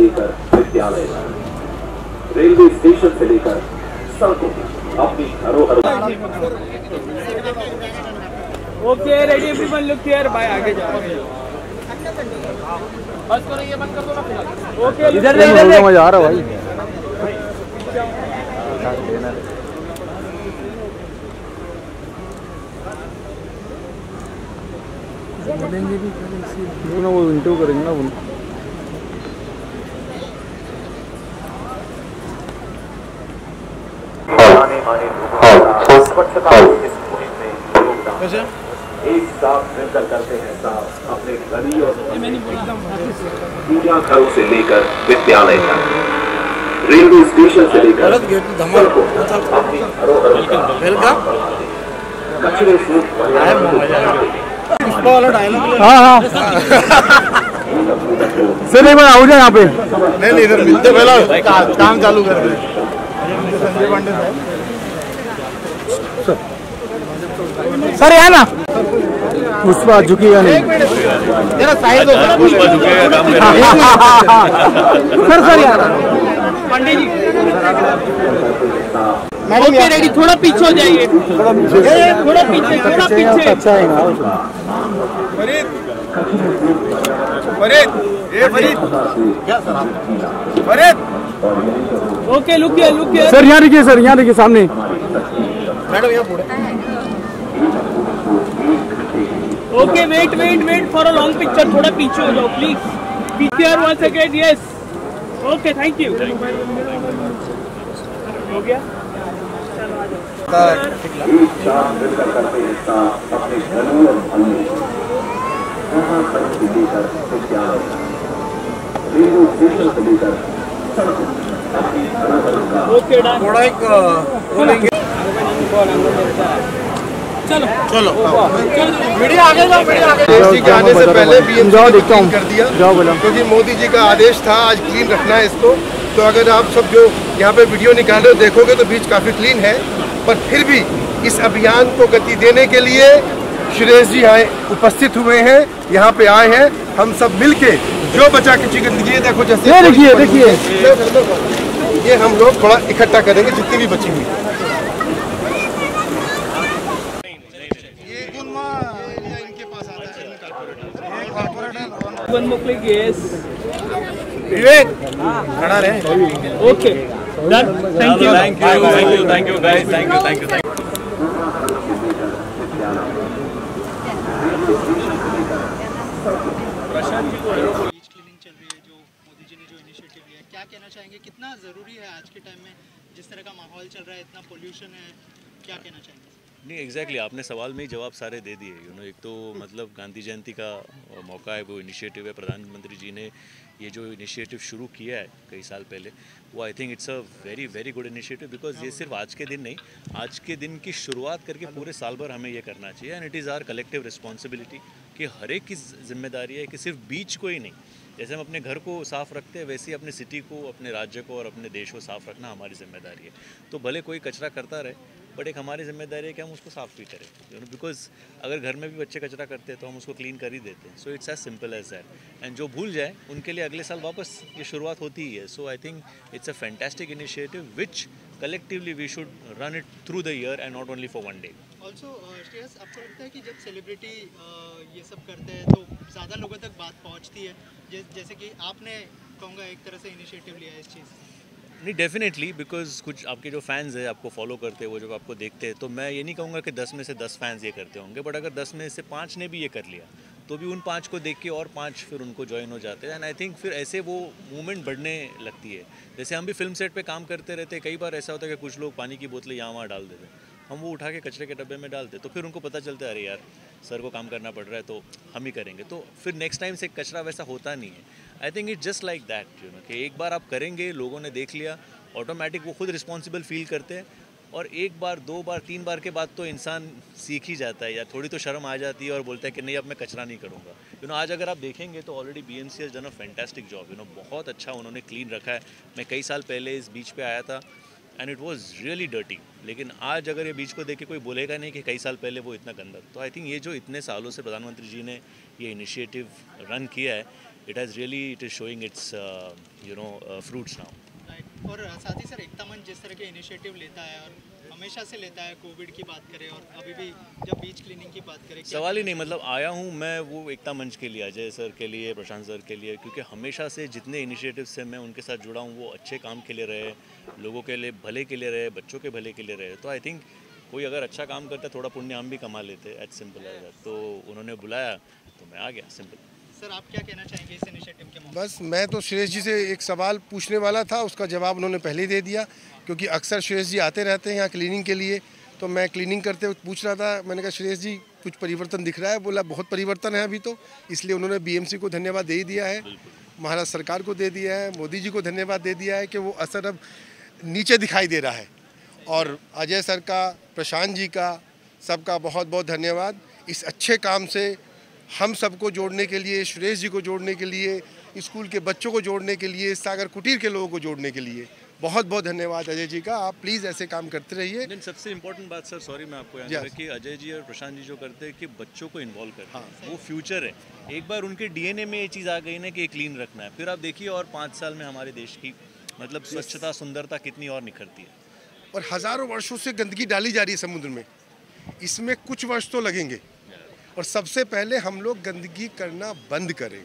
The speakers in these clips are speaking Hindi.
लेकर विद्यालय रेलवे स्टेशन से लेकर सड़कों अपनी धरोहर okay ready everyone look here bye आगे जाओ बस करो ये बंद कर दो ना फ़िलहाल। ओके इधर इधर इधर मज़ा आ रहा है भाई वो ना वो इंटरव्यू करेंगे ना वो स्वच्छता इस मुहिम एक साथ मिलकर करते हैं साफ़ अपने गली और घरों से लेकर विद्यालय तक। रेलवे स्टेशन से लेकर अपनी धरोहर का कचरे से पर्यावरण को हाँ। हाँ। सर एक बार आओ जाए यहाँ पे। नहीं नहीं इधर मिलते पहला काम चालू कर रहे हैं संजय पांडे साहब। सर यहाँ ना? पुष्पा झुकेगा नहीं। जरा साइड दो सर सर यार। पंडित जी। ओके रेडी थोड़ा पीछे हो जाइए। थोड़ा पीछे। थोड़ा पीछे अच्छा है ना। फरीद। फरीद ए फरीद। क्या सर आप Farid. Okay look here look here sir यहाँ देखिए सर यहाँ देखिए सामने। मैडम यहाँ पूरे okay wait wait wait for a long picture थोड़ा पीछे हो जाओ प्लीज़ पीछे one second yes okay thank you हो गया? ओके थोड़ा एक चलो। चलो। मीडिया आगे जाओ मीडिया आगे। के आने से पहले बीएमसी जाओ देखता। कर दिया। जाओ बोला। क्योंकि मोदी जी का आदेश था आज क्लीन रखना है इसको। तो अगर आप सब जो यहाँ पे वीडियो निकाल रहे हो देखोगे तो बीच काफ़ी क्लीन है। पर फिर भी इस अभियान को गति देने के लिए सुरेश जी आए उपस्थित हुए हैं यहाँ पे आए हैं। हम सब मिलके जो बचा के गंदगी है देखो जैसे ये देखिए, देखिए। देखिए ये हम लोग थोड़ा इकट्ठा करेंगे जितनी भी बची हुई। One more click yes Vivek खड़ा रहे। Okay done thank you you, guys. Thank you, thank you, thank you. Beach cleaning चल रही है जो मोदी जी ने जो इनिशिएटिव लिया क्या कहना चाहेंगे? कितना ज़रूरी है आज के टाइम में जिस तरह का माहौल चल रहा है इतना पोल्यूशन है क्या कहना चाहेंगे? नहीं एग्जैक्टली exactly, आपने सवाल में ही जवाब सारे दे दिए यू नो एक तो मतलब गांधी जयंती का मौका है वो इनिशिएटिव है प्रधानमंत्री जी ने ये जो इनिशिएटिव शुरू किया है कई साल पहले वो I think it's a very very good initiative because ये सिर्फ़ आज के दिन नहीं आज के दिन की शुरुआत करके पूरे साल भर हमें ये करना चाहिए and it is our collective responsibility कि हर एक की ज़िम्मेदारी है कि सिर्फ़ बीच को ही नहीं जैसे हम अपने घर को साफ़ रखते हैं वैसे ही अपने सिटी को अपने राज्य को और अपने देश को साफ़ रखना हमारी ज़िम्मेदारी है। तो भले कोई कचरा करता रहे बट एक हमारी ज़िम्मेदारी है कि हम उसको साफ़ भी करें यू नो बिकॉज़ अगर घर में भी बच्चे कचरा करते हैं तो हम उसको क्लीन कर ही देते हैं। So it's as simple as that and जो भूल जाए, उनके लिए अगले साल वापस ये शुरुआत होती ही है। So I think it's a fantastic initiative which collectively we should run it through the year and not only for one day also आपको लगता है कि जब सेलिब्रिटी ये सब करते हैं तो ज़्यादा लोगों तक बात पहुँचती है? जैसे कि आपने कहूँगा एक तरह से इनिशिएटिव लिया है इस चीज़ नहीं डेफिनेटली बिकॉज़ कुछ आपके जो फैंस हैं, आपको फॉलो करते हैं, वो जब आपको देखते हैं तो मैं ये नहीं कहूँगा कि दस में से दस फैंस ये करते होंगे बट अगर दस में से पाँच ने भी ये कर लिया तो भी उन पाँच को देख के और पाँच फिर उनको ज्वाइन हो जाते हैं एंड आई थिंक फिर ऐसे वो मूवमेंट बढ़ने लगती है। जैसे हम भी फ़िल्म सेट पे काम करते रहते हैं, कई बार ऐसा होता है कि कुछ लोग पानी की बोतलें यहाँ वहाँ डाल देते हैं। हम वो उठा के कचरे के डब्बे में डालते तो फिर उनको पता चलता है, अरे यार, सर को काम करना पड़ रहा है तो हम ही करेंगे। तो फिर नेक्स्ट टाइम से कचरा वैसा होता नहीं है। I think it just like that you know कि एक बार आप करेंगे, लोगों ने देख लिया ऑटोमेटिक वो खुद रिस्पॉन्सिबल फील करते हैं, और एक बार, दो बार, तीन बार के बाद तो इंसान सीख ही जाता है, या थोड़ी तो शर्म आ जाती है और बोलता है कि नहीं, अब मैं कचरा नहीं करूँगा। यू नो आज अगर आप देखेंगे तो already B M C has done a fantastic job you know बहुत अच्छा उन्होंने क्लीन रखा है। मैं कई साल पहले इस बीच पे आया था and it was really dirty लेकिन आज अगर ये बीच को देख के कोई बोलेगा नहीं कि कई साल पहले वो इतना गंदा तो आई थिंक ये जो इतने सालों से प्रधानमंत्री जी ने ये इनिशिएटिव रन किया है it has really it is showing it's you know fruits uh, now. और साथ ही सर, एकता मंच जिस तरह के इनिशिएटिव लेता है और हमेशा से लेता है कोविड की बात करें और अभी भी जब बीच क्लीनिंग की बात करें सवाल ही नहीं मतलब आया हूँ मैं वो एकता मंच के लिए, अजय सर के लिए, प्रशांत सर के लिए, क्योंकि हमेशा से जितने इनिशिएटिव से मैं उनके साथ जुड़ा हूँ, वो अच्छे काम के लिए रहे, लोगों के लिए, भले के लिए रहे, बच्चों के भले के लिए रहे। तो आई थिंक कोई अगर अच्छा काम करता है, थोड़ा पुण्य हम भी कमा लेते एज सिंपल तो उन्होंने बुलाया तो मैं आ गया सिंपल सर, आप क्या कहना चाहेंगे इस इनिशिएटिव के बस, मैं तो सुरेश जी से एक सवाल पूछने वाला था, उसका जवाब उन्होंने पहले ही दे दिया, क्योंकि अक्सर सुरेश जी आते रहते हैं यहाँ क्लीनिंग के लिए तो मैं क्लीनिंग करते हुए पूछ रहा था, मैंने कहा सुरेश जी, कुछ परिवर्तन दिख रहा है? बोला, बहुत परिवर्तन है अभी तो इसलिए उन्होंने बीएमसी को धन्यवाद दे ही दिया है महाराष्ट्र सरकार को दे दिया है, मोदी जी को धन्यवाद दे दिया है कि वो असर अब नीचे दिखाई दे रहा है। और अजय सर का, प्रशांत जी का, सबका बहुत बहुत धन्यवाद। इस अच्छे काम से हम सबको जोड़ने के लिए सुरेश जी को जोड़ने के लिए स्कूल के बच्चों को जोड़ने के लिए सागर कुटीर के लोगों को जोड़ने के लिए बहुत बहुत धन्यवाद अजय जी का। आप प्लीज़ ऐसे काम करते रहिए। सबसे इम्पोर्टेंट बात सर सॉरी मैं आपको यहाँ yes. कि अजय जी और प्रशांत जी जो करते हैं कि बच्चों को इन्वॉल्व करते हैं। हाँ। वो फ्यूचर है। एक बार उनके डीएनए में ये चीज़ आ गई ना कि क्लीन रखना है। फिर आप देखिए और पाँच साल में हमारे देश की मतलब स्वच्छता सुंदरता कितनी और निखरती है। और हज़ारों वर्षों से गंदगी डाली जा रही है समुद्र में। इसमें कुछ वर्ष तो लगेंगे। और सबसे पहले हम लोग गंदगी करना बंद करें।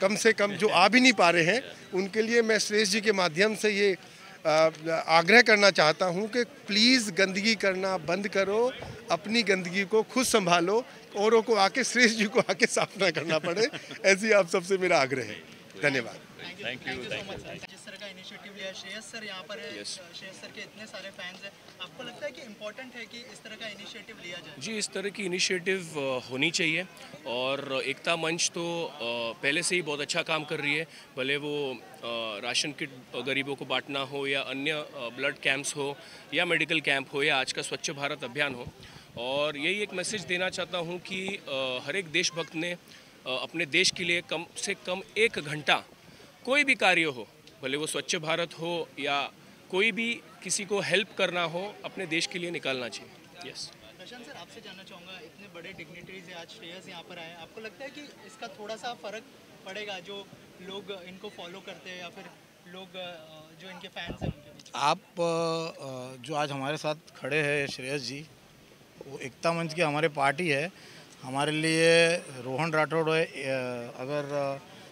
कम से कम जो आ भी नहीं पा रहे हैं, उनके लिए मैं सुरेश जी के माध्यम से ये आग्रह करना चाहता हूँ कि प्लीज़ गंदगी करना बंद करो, अपनी गंदगी को खुद संभालो, औरों को आके सुरेश जी को आके साफ़ ना करना पड़े, ऐसी आप सबसे मेरा आग्रह है। धन्यवाद। थैंक यू थैंक सर जिस तरह का इनिशिएटिव लिया श्रेयस सर यहाँ पर है. श्रेयस सर के इतने सारे फैंस हैं. आपको लगता है कि इम्पोर्टेंट है कि इस तरह का इनिशिएटिव लिया जाए? जी इस तरह की इनिशिएटिव होनी चाहिए। और एकता मंच तो पहले से ही बहुत अच्छा काम कर रही है। भले वो राशन किट गरीबों को बांटना हो या अन्य ब्लड कैंप्स हो या मेडिकल कैंप हो या आज का स्वच्छ भारत अभियान हो। और यही एक मैसेज देना चाहता हूँ कि हर एक देशभक्त ने अपने देश के लिए कम से कम एक घंटा कोई भी कार्य हो भले वो स्वच्छ भारत हो या कोई भी किसी को हेल्प करना हो अपने देश के लिए निकालना चाहिए। यस प्रशांत सर आपसे जानना चाहूँगा इतने बड़े डिग्निटरीज आज श्रेयस यहाँ पर आए आपको लगता है कि इसका थोड़ा सा फ़र्क पड़ेगा जो लोग इनको फॉलो करते हैं या फिर लोग जो इनके फैंस हैं उनके आप जो आज हमारे साथ खड़े हैं श्रेयस जी वो एकता मंच की हमारे पार्टी है। हमारे लिए रोहन राठौड़ है अगर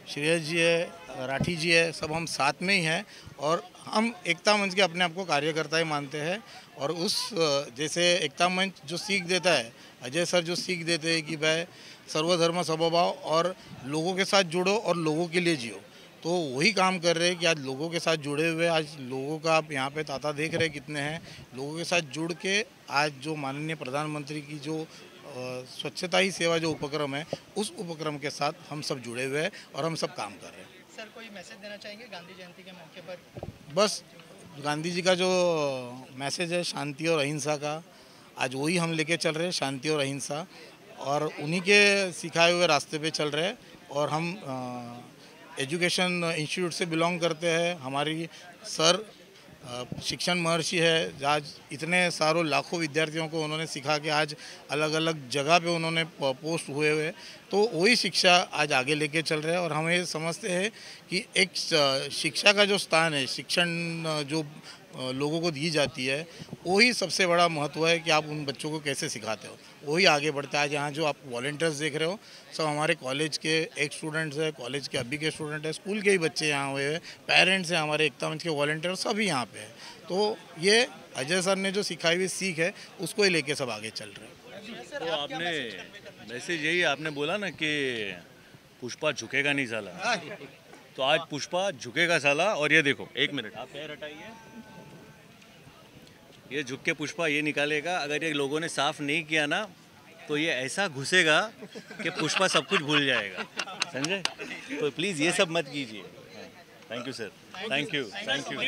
श्रेयस जी है, राठी जी है, सब हम साथ में ही हैं और हम एकता मंच के अपने आप को कार्यकर्ता ही मानते हैं और उस जैसे एकता मंच जो सीख देता है, अजय सर जो सीख देते हैं कि भाई सर्वधर्म समभाव और लोगों के साथ जुड़ो और लोगों के लिए जियो। तो वही काम कर रहे हैं कि आज लोगों के साथ जुड़े हुए, आज लोगों का आप यहाँ पे ताता देख रहे हैं कितने हैं, लोगों के साथ जुड़ के आज जो माननीय प्रधानमंत्री की जो स्वच्छता ही सेवा जो उपक्रम है उस उपक्रम के साथ हम सब जुड़े हुए हैं और हम सब काम कर रहे हैं। सर कोई मैसेज देना चाहेंगे गांधी जयंती के मौके पर? बस गांधी जी का जो मैसेज है शांति और अहिंसा का आज वही हम लेके चल रहे हैं शांति और अहिंसा। और उन्हीं के सिखाए हुए रास्ते पे चल रहे हैं और हम एजुकेशन इंस्टीट्यूट से बिलोंग करते हैं। हमारी सर शिक्षण महर्षि है। आज इतने सारों लाखों विद्यार्थियों को उन्होंने सिखा के आज अलग अलग जगह पे उन्होंने पोस्ट हुए हुए तो वही शिक्षा आज आगे लेके चल रहे हैं और हम ये समझते हैं कि एक शिक्षा का जो स्थान है, शिक्षण जो लोगों को दी जाती है वही सबसे बड़ा महत्व है कि आप उन बच्चों को कैसे सिखाते हो। वही आगे बढ़ता है। आज यहाँ जो आप वॉल्टियर्स देख रहे हो सब हमारे कॉलेज के एक स्टूडेंट्स हैं कॉलेज के अभी के स्टूडेंट हैं स्कूल के ही बच्चे यहाँ हुए हैं पेरेंट्स हैं हमारे एकता मंच के वॉल्टियर सभी यहाँ पे हैं। तो ये अजय सर ने जो सिखाई हुई सीख है उसको ही लेके सब आगे चल रहे हैं। तो आपने मैसेज यही आपने बोला ना कि पुष्पा झुकेगा नहीं साला। तो आज पुष्पा झुकेगा साला और ये देखो एक मिनट। आप पैर हटाइए। ये झुक के पुष्पा ये निकालेगा। अगर ये लोगों ने साफ़ नहीं किया ना तो ये ऐसा घुसेगा कि पुष्पा सब कुछ भूल जाएगा। समझे? तो प्लीज़ ये सब मत कीजिए। Thank you sir thank you thank you